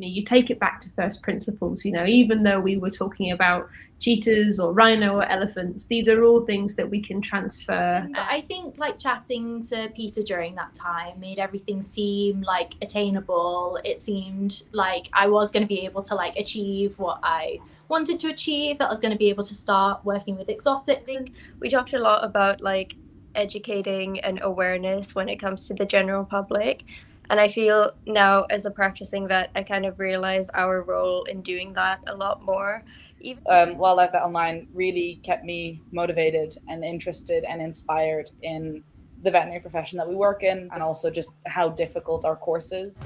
know, you take it back to first principles. You know, even though we were talking about cheetahs or rhino or elephants, these are all things that we can transfer. I think like chatting to Peter during that time made everything seem like attainable. It seemed like I was going to be able to like achieve what I wanted to achieve. That I was going to be able to start working with exotics. I think we talked a lot about like educating and awareness when it comes to the general public. And I feel now, as a practicing vet, I kind of realize our role in doing that a lot more. Even um, Wildlife Vet Online really kept me motivated and interested and inspired in the veterinary profession that we work in, and also just how difficult our course is.